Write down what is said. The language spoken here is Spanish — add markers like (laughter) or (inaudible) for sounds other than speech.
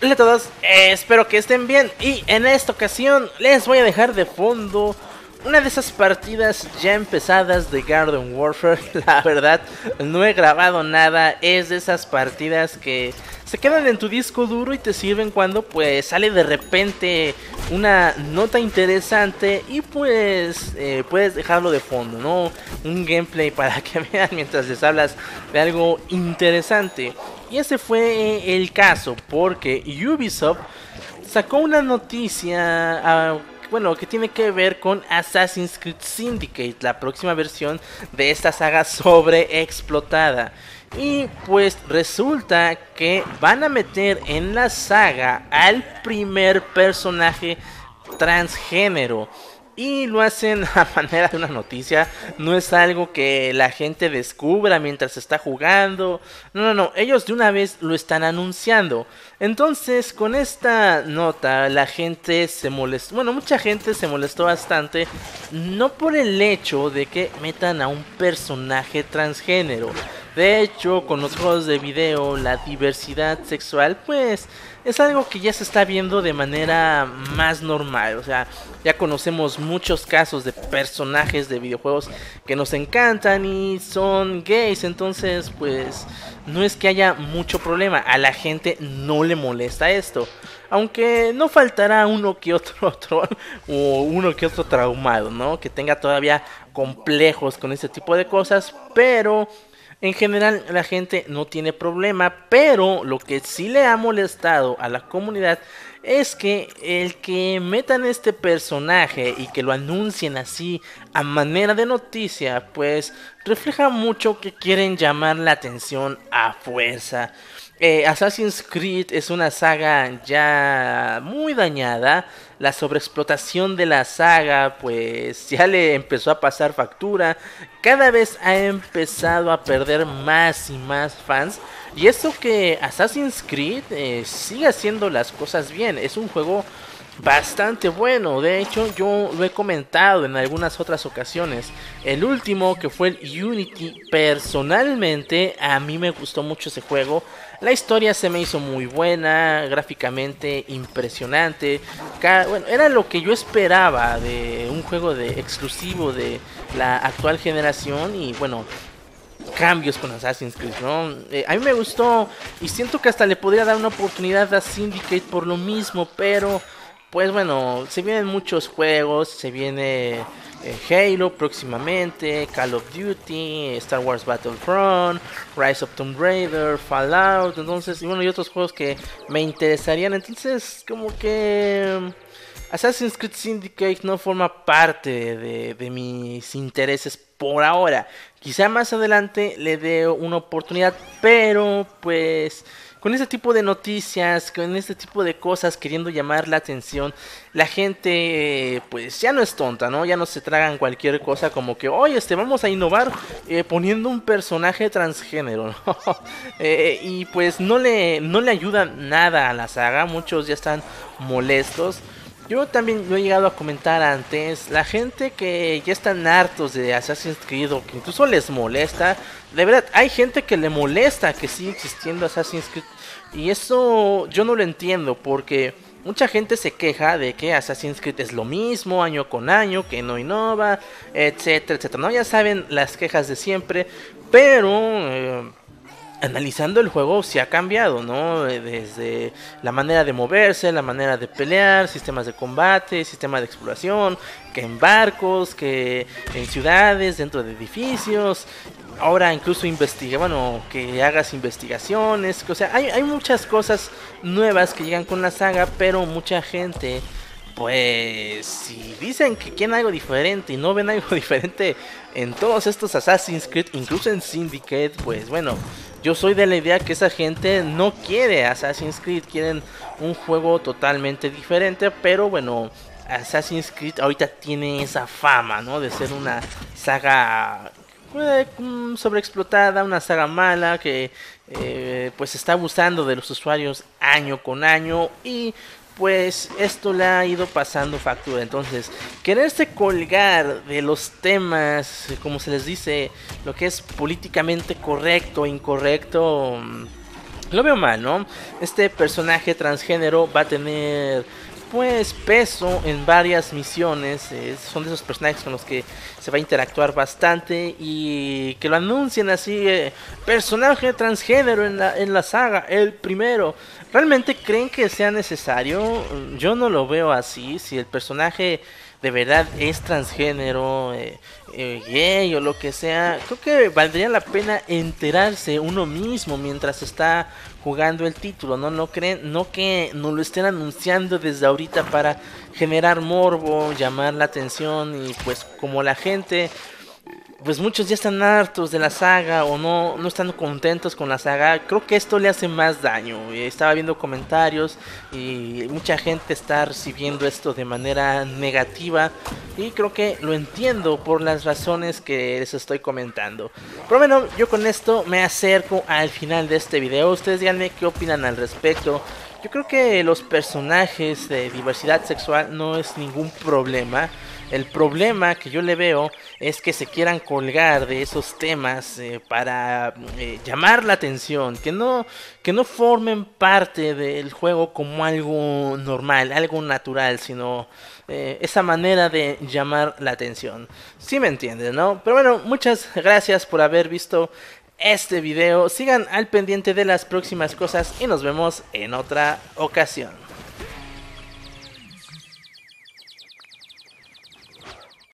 Hola a todos, eh, espero que estén bien. Y en esta ocasión les voy a dejar de fondo una de esas partidas ya empezadas de Garden Warfare. (laughs) La verdad, no he grabado nada, es de esas partidas que se quedan en tu disco duro y te sirven cuando pues sale de repente una nota interesante y pues eh, puedes dejarlo de fondo, ¿no? Un gameplay para (laughs) que vean mientras les hablas de algo interesante. Y ese fue el caso porque Ubisoft sacó una noticia, ah, bueno, que tiene que ver con Assassin's Creed Syndicate, la próxima versión de esta saga sobreexplotada. Y pues resulta que van a meter en la saga al primer personaje transgénero y lo hacen a (laughs) manera de una noticia. No es algo que la gente descubra mientras está jugando. No, no, no. Ellos de una vez lo están anunciando. Entonces, con esta nota, la gente se molestó. Bueno, mucha gente se molestó bastante. No por el hecho de que metan a un personaje transgénero. De hecho, con los juegos de video, la diversidad sexual, pues es algo que ya se está viendo de manera más normal. O sea, ya conocemos muchos casos de personajes de videojuegos que nos encantan y son gays. Entonces, pues no es que haya mucho problema. A la gente no le molesta esto. Aunque no faltará uno que otro, (laughs) otro o uno que otro traumado, ¿no? Que tenga todavía complejos con este tipo de cosas. Pero en general la gente no tiene problema, pero lo que sí le ha molestado a la comunidad es que el que metan este personaje y que lo anuncien así a manera de noticia, pues refleja mucho que quieren llamar la atención a fuerza. Eh, Assassin's Creed es una saga ya muy dañada. La sobreexplotación de la saga pues ya le empezó a pasar factura. Cada vez ha empezado a perder más y más fans. Y eso que Assassin's Creed eh, sigue haciendo las cosas bien. Es un juego bastante bueno. De hecho, yo lo he comentado en algunas otras ocasiones. El último, que fue el Unity, personalmente a mí me gustó mucho ese juego. La historia se me hizo muy buena, gráficamente impresionante. Bueno, era lo que yo esperaba de un juego de exclusivo de la actual generación y bueno, cambios con Assassin's Creed, ¿no? Eh, a mí me gustó y siento que hasta le podría dar una oportunidad a Syndicate por lo mismo, pero pues bueno, se vienen muchos juegos, se viene eh, Halo próximamente, Call of Duty, Star Wars Battlefront, Rise of Tomb Raider, Fallout, entonces, y bueno, y otros juegos que me interesarían, entonces como que mm, Assassin's Creed Syndicate no forma parte de, de mis intereses por ahora. Quizá más adelante le dé una oportunidad, pero pues con este tipo de noticias, con este tipo de cosas queriendo llamar la atención, la gente pues ya no es tonta, ¿no? Ya no se tragan cualquier cosa como que, oye, este, vamos a innovar eh, poniendo un personaje transgénero. (laughs) Eh, y pues no le, no le ayuda nada a la saga, muchos ya están molestos. Yo también lo he llegado a comentar antes, la gente que ya están hartos de Assassin's Creed o que incluso les molesta, de verdad, hay gente que le molesta que siga existiendo Assassin's Creed y eso yo no lo entiendo porque mucha gente se queja de que Assassin's Creed es lo mismo año con año, que no innova, etcétera, etcétera. No, ya saben las quejas de siempre, pero... Eh, analizando el juego se ha cambiado, ¿no? Desde la manera de moverse, la manera de pelear, sistemas de combate, sistema de exploración, que en barcos, que en ciudades, dentro de edificios. Ahora incluso investiga, bueno, que hagas investigaciones, o sea, hay, hay muchas cosas nuevas que llegan con la saga, pero mucha gente pues si dicen que quieren algo diferente y no ven algo (laughs) diferente en todos estos Assassin's Creed, incluso en Syndicate, pues bueno, yo soy de la idea que esa gente no quiere Assassin's Creed, quieren un juego totalmente diferente, pero bueno, Assassin's Creed ahorita tiene esa fama, ¿no? De ser una saga eh, mm, sobreexplotada, una saga mala que eh, pues está abusando de los usuarios año con año y pues esto le ha ido pasando factura. Entonces, quererse colgar de los temas, como se les dice, lo que es políticamente correcto, incorrecto, mm, lo veo mal, ¿no? Este personaje transgénero va a tener pues peso en varias misiones. son de esos personajes con los que se va a interactuar bastante y que lo anuncien así, eh, personaje transgénero en la, en la saga, el primero. ¿Realmente creen que sea necesario? Yo no lo veo así. Si el personaje de verdad es transgénero, eh, eh, gay o lo que sea, creo que valdría la pena enterarse uno mismo mientras está jugando el título, ¿no? No creen, no que no lo estén anunciando desde ahorita para generar morbo, llamar la atención y pues como la gente pues muchos ya están hartos de la saga o no, no están contentos con la saga. Creo que esto le hace más daño. Estaba viendo comentarios y mucha gente está recibiendo esto de manera negativa. Y creo que lo entiendo por las razones que les estoy comentando. Pero bueno, yo con esto me acerco al final de este video. Ustedes díganme qué opinan al respecto. Yo creo que los personajes de diversidad sexual no es ningún problema. El problema que yo le veo es que se quieran colgar de esos temas eh, para eh, llamar la atención, que no, que no formen parte del juego como algo normal, algo natural, sino eh, esa manera de llamar la atención. Si me entiendes, ¿no? Pero bueno, muchas gracias por haber visto este video. Sigan al pendiente de las próximas cosas y nos vemos en otra ocasión.